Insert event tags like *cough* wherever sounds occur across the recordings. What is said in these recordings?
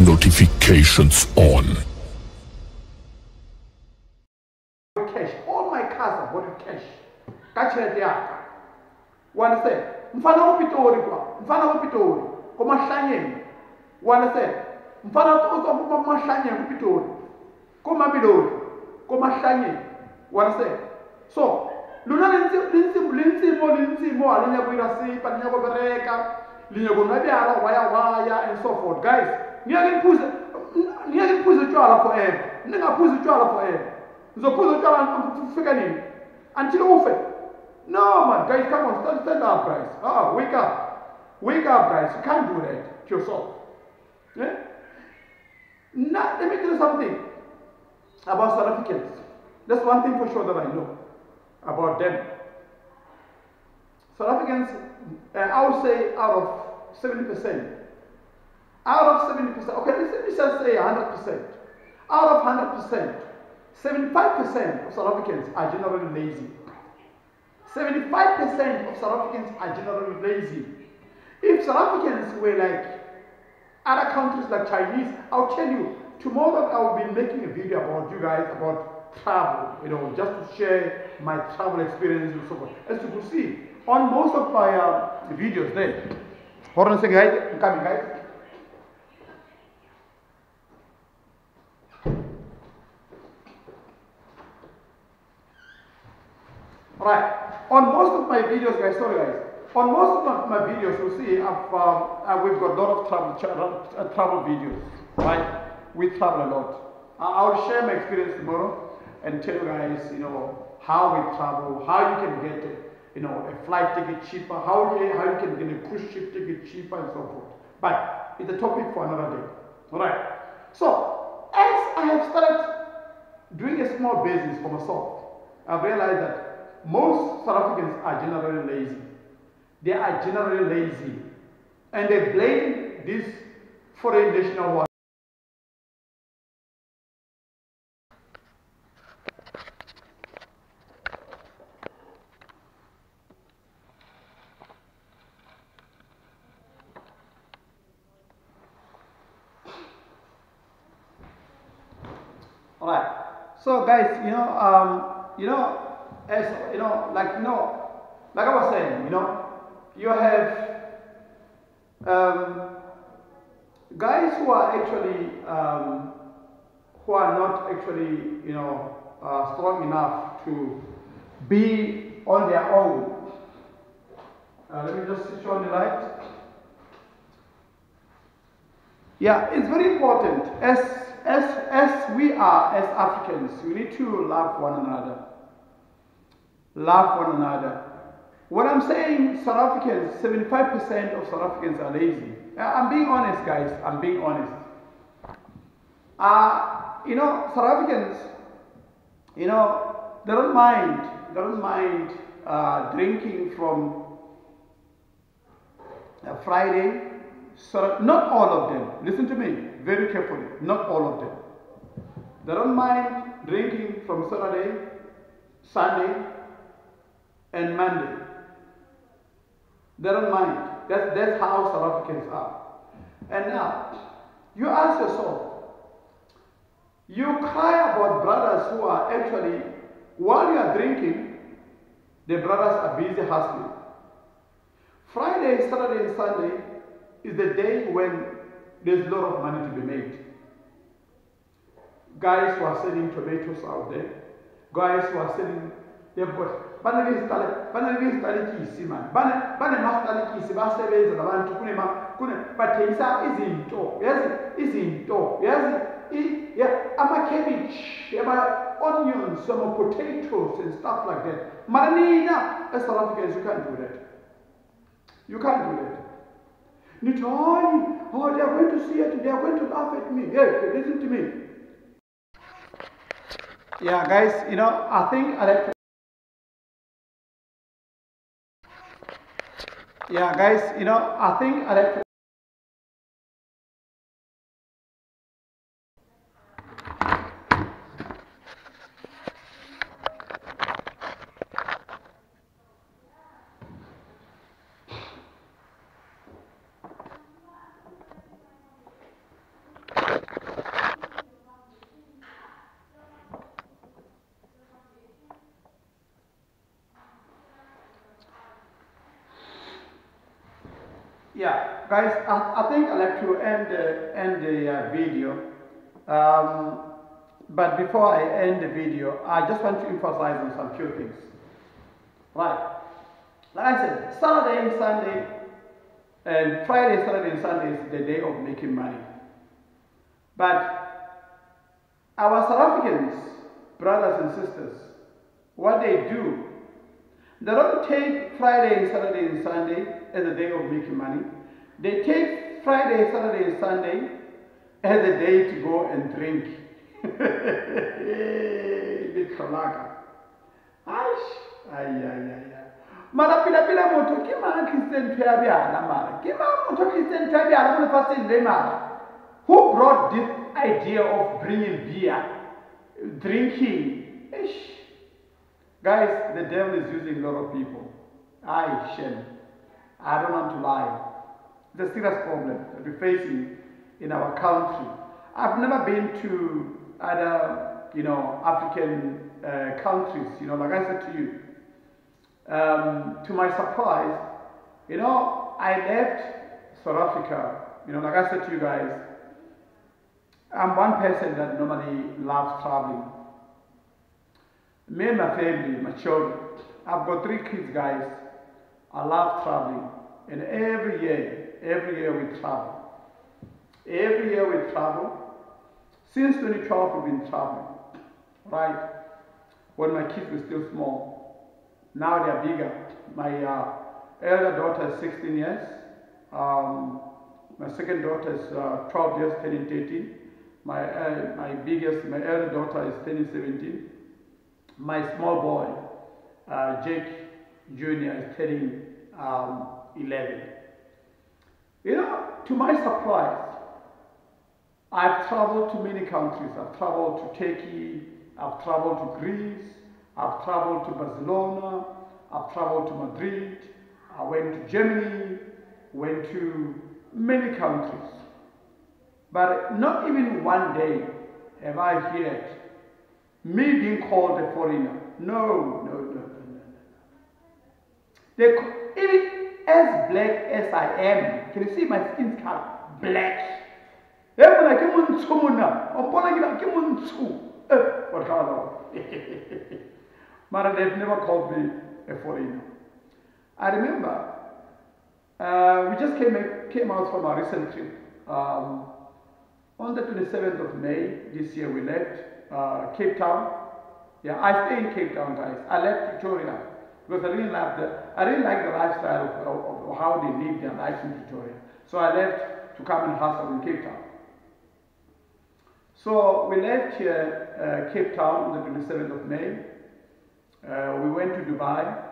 notifications on. Cash. All my cars have got cash. Kachelete yakha. You understand? Mfana opitori kwa. Mfana opitori. Komashanyeni. You understand? Mfana ozokuba komashanyeni opitori. Komamiloli. Komashanyeni. You understand? So, lona lintsimo lintsimo lintsimo ha linyaka uyirasipa linyaka ubereka linyaka unabiyala waya waya and so forth guys ngiyake ngiphuze ngiyake ngiphuze utshwala forever ningaphuzi utshwala forever ngizophuza utshwala ufika nini? Until ufe. No man guys come on stand, stand up guys. Ah wake up. Wake up guys. You can't do that to yourself. Yeah? Now, let me tell you something about South Africans. That's one thing for sure that I know about them. South Africans, uh, I would say out of 70%, out of 70%, okay, let me just say 100%. Out of 100%, 75% of South Africans are generally lazy. 75% of South Africans are generally lazy. If South Africans were like other countries like Chinese, I'll tell you, tomorrow I will be making a video about you guys about travel, you know, just to share my travel experience and so forth. As you can see, on most of my uh, videos there, hold on a second, guys, I'm coming, guys. Right. On most of my videos, guys, sorry guys. On most of my, videos, you'll see I've, um, uh, we've got a lot of travel, tra- uh, travel videos, right? We travel a lot. I'll share my experience tomorrow and tell you guys, you know, how we travel, how you can get, you know, a flight ticket cheaper, how you, how you can get a cruise ship ticket cheaper and so forth. But it's a topic for another day. All right. So as I have started doing a small business for myself, I've realized that most South Africans are generally lazy. They are generally lazy. And they blame this foreign national war. Alright. So guys, you know, um, you know, as you know, like you know, like I was saying, you know, you have um, guys who are actually um, who are not actually, you know, uh, strong enough to be on their own. Uh, let me just switch on the light. Yeah, it's very important. As as as we are as Africans, we need to love one another. Love one another. When I'm saying South Africans, 75% of South Africans are lazy. I'm being honest, guys. I'm being honest. Uh, you know, South Africans, you know, they don't mind. They don't mind uh, drinking from Friday. So not all of them. Listen to me very carefully. Not all of them. They don't mind drinking from Saturday, Sunday, and Monday. They don't mind. That's, that's how South Africans are. And now, you ask yourself, you cry about brothers who are actually, while you are drinking, the brothers are busy hustling. Friday, Saturday, and Sunday is the day when there's a lot of money to be made. Guys who are selling tomatoes out there, guys who are selling, they've got, banekezitalikisi man. Banemasitalekisi basebenza kune bathengisa izinto yazi izinto yazi ama-cabbage ama-onions ama-potatoes and stuff like that. Mara nina as south africans you can't do that. You can't do that. Nithi hayi oh they are going to see it they are going to laugh at me. Hey listen to me. Yeah guys you know i think i like yeah guys you know i think i like Yeah, guys, I, I think I'd like to end, uh, end the uh, video. Um, but before I end the video, I just want to emphasize on some few things. Right. Like I said, Saturday and Sunday, and Friday, Saturday, and Sunday is the day of making money. But our South Africans, brothers and sisters, what they do, they don't take Friday, and Saturday, and Sunday as a day of making money. They take Friday, Saturday, and Sunday as a day to go and drink. *laughs* Bit kalaka. Aish, ay, ay, ay, ay. Mara pila pila motho ke mang Christian ntho ya bjala mara. Ke mang motho Christian ntho ya bjala mo lefatsheng le mara. Who brought this idea of bringing beer, drinking? Ish. Guys, the devil is using a lot of people. I shame. I don't want to lie. It's a serious problem that we're facing in our country. I've never been to other, you know, African uh, countries. You know, like I said to you, um, to my surprise, you know, I left South Africa. You know, like I said to you guys, I'm one person that normally loves traveling. Me and my family, my children, I've got three kids, guys. I love traveling. And every year, every year we travel. Every year we travel. Since 2012, we've been traveling. Right? When my kids were still small. Now they're bigger. My uh, elder daughter is 16 years. Um, my second daughter is uh, 12 years, turning 13. My, uh, my biggest, my elder daughter is turning 17. My small boy, uh, Jake Jr., is turning um, 11. You know, to my surprise, I've traveled to many countries. I've traveled to Turkey, I've traveled to Greece, I've traveled to Barcelona, I've traveled to Madrid, I went to Germany, went to many countries. But not even one day have I heard me being called a foreigner. No, no, no, no, no. They, even as black as I am, can you see my skin's color? Black. Mona ke montsho mona. O mpona ke ke montsho. Eh, what color? But *laughs* they've never called me a foreigner. I remember uh, we just came, came out from our recent trip. Um, on the 27th of May this year, we left uh, Cape Town. Yeah, I stay in Cape Town, guys. I left Pretoria because I really like the I really like the lifestyle of, of, of how they live their lives in Pretoria. So I left to come and hustle in Cape Town. So we left here, uh, Cape Town, on the 27th of May. Uh, we went to Dubai.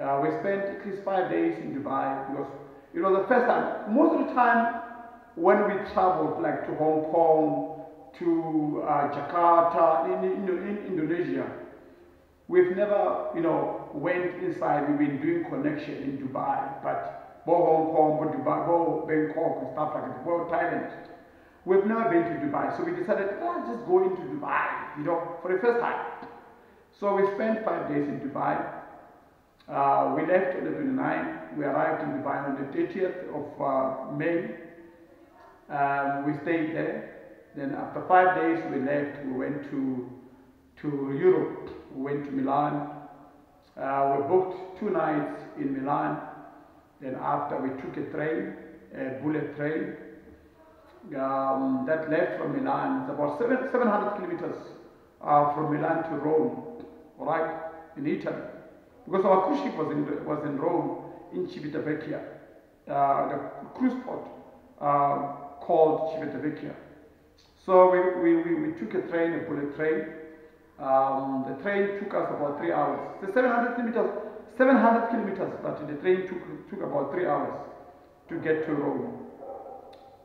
Uh, we spent at least five days in Dubai because it was the first time. Most of the time, when we traveled, like to Hong Kong, to uh, Jakarta, in, in, in, Indonesia, we've never, you know, went inside. We've been doing connection in Dubai, but go Hong Kong, go Dubai, go Bangkok and stuff like that, go Thailand. We've never been to Dubai, so we decided, let's just go into Dubai, you know, for the first time. So we spent five days in Dubai. Uh, we left on the 29th. We arrived in Dubai on the 30th of uh, May. Um, we stayed there. Then after five days we left. We went to to Europe. We went to Milan. Uh, we booked two nights in Milan. Then after we took a train, a bullet train, um, that left from Milan. It's about seven, 700 kilometers uh, from Milan to Rome, right, in Italy. Because our cruise ship was in, was in Rome, in Civitavecchia, uh, the cruise port uh, called Civitavecchia. So we, we, we, we, took a train, a bullet train. Um, the train took us about three hours. The 700 kilometers, 700 kilometers, but the train took, took about three hours to get to Rome.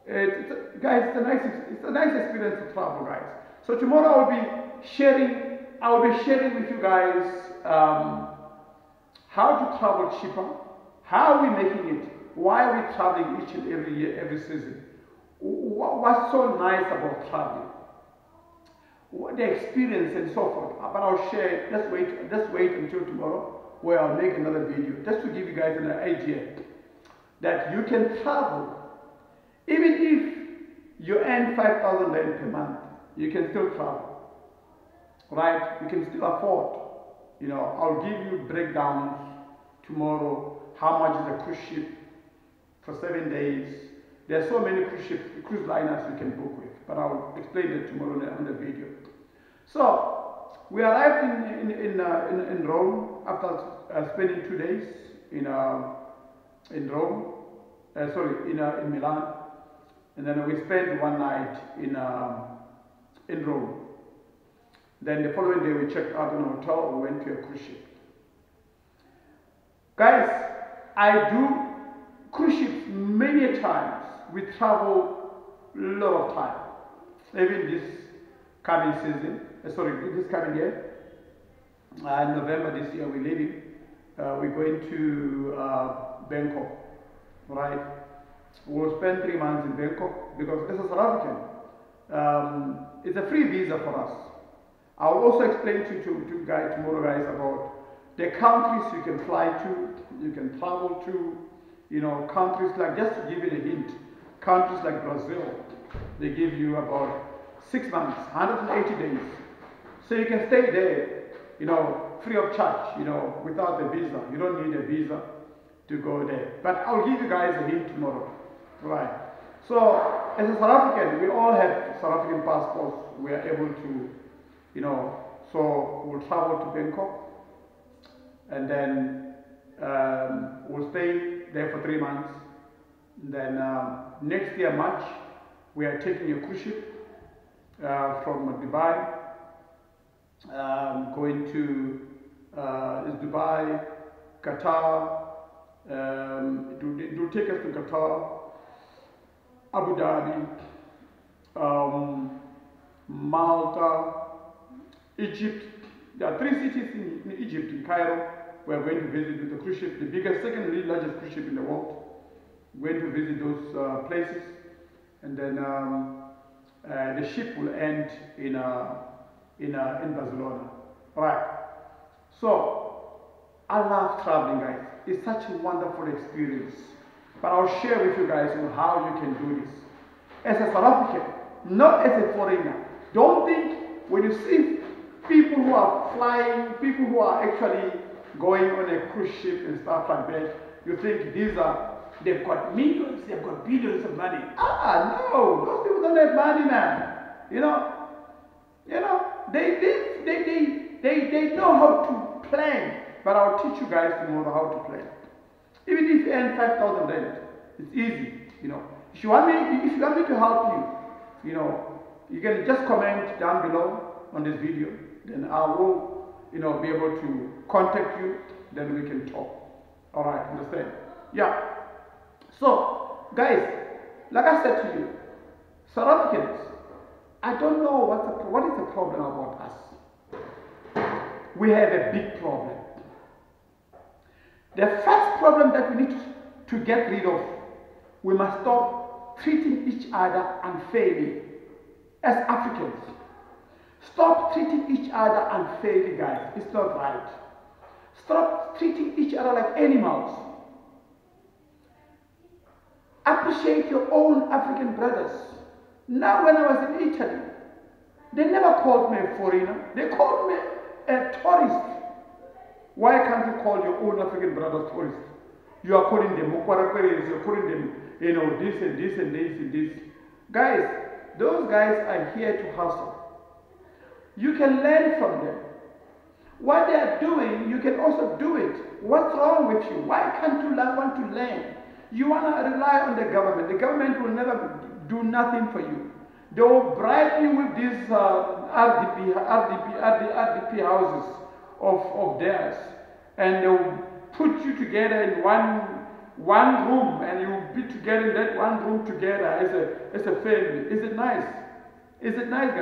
It's, it's, guys, it's a nice, it's a nice experience to travel, guys. So tomorrow I'll be sharing, I'll be sharing with you guys um, how to travel cheaper, how are we making it, why are we traveling each and every year, every season, what's so nice about traveling, what the experience and so forth. But I'll share. Let's wait. Let's wait until tomorrow, where I'll make another video just to give you guys an idea. that you can travel. Even if you earn 5,000 rand per month, you can still travel. Right? You can still afford. You know, I'll give you breakdowns tomorrow. How much is a cruise ship for seven days? There are so many cruise ship, cruise liners you can book with, but I'll explain that tomorrow on the video. So we arrived in in in, uh, in, in, Rome after uh, spending two days in uh, in Rome. Uh, sorry, in uh, in Milan, and then we spent one night in um, in Rome. Then the following day we checked out in a hotel. We went to a cruise ship. Guys, I do cruise ships many times. We travel a lot of time. Even this coming season, uh, sorry, this coming year, uh, November this year we're leaving. Uh, we're going to uh, Bangkok, right? We'll spend three months in Bangkok because as a South African, um, it's a free visa for us. I'll also explain to, to, to guys, tomorrow guys about the countries you can fly to, you can travel to, you know, countries like, just to give you a hint, countries like Brazil, they give you about six months, 180 days. So you can stay there, you know, free of charge, you know, without a visa. You don't need a visa to go there. But I'll give you guys a hint tomorrow. Right. So as a South African, we all have South African passports. We are able to, you know, so we'll travel to Bangkok and then um, we'll stay there for three months. Then um, next year, March, we are taking a cruise ship uh, from Dubai, um, going to uh, Dubai, Qatar. Um, it, will, it will take us to Qatar, Abu Dhabi, um, Malta, Egypt. There are three cities in, in Egypt, in Cairo, we are going to visit with the cruise ship, the biggest, second largest cruise ship in the world. Going to visit those uh, places, and then um, uh, the ship will end in uh, in uh, in Barcelona. Right. So I love traveling, guys. It's such a wonderful experience. But I'll share with you guys on how you can do this as a South African, not as a foreigner. Don't think when you see people who are flying, people who are actually going on a cruise ship and stuff like that, you think these are, they've got millions, they've got billions of money. Ah, no, those people don't have money, man. You know, you know, they, they, they, they, they, they know how to plan, but I'll teach you guys tomorrow how to plan. Even if you earn 5,000 rand, it's easy, you know. If you want me, if you want me to help you, you know, you can just comment down below on this video, then I will you know, be able to contact you, then we can talk. All right, understand? Yeah. So, guys, like I said to you, South Africans, I don't know what, the, what is the problem about us. We have a big problem. The first problem that we need to, to get rid of, we must stop treating each other unfairly as Africans. Stop treating each other unfairly, guys. It's not right. Stop treating each other like animals. Appreciate your own African brothers. Now, when I was in Italy, they never called me a foreigner. They called me a tourist. Why can't you call your own African brothers tourists? You are calling them Mukwarakweres, you're calling them, you know, this and this and this and this. Guys, those guys are here to hustle. You can learn from them. What they are doing, you can also do it. What's wrong with you? Why can't you want to learn? You want to rely on the government. The government will never do nothing for you. They will bribe you with these uh, RDP, RDP, RDP, RDP houses of, of theirs. And they will put you together in one, one room and you will be together in that one room together as a, as a family. Is it nice? Is it nice, guys?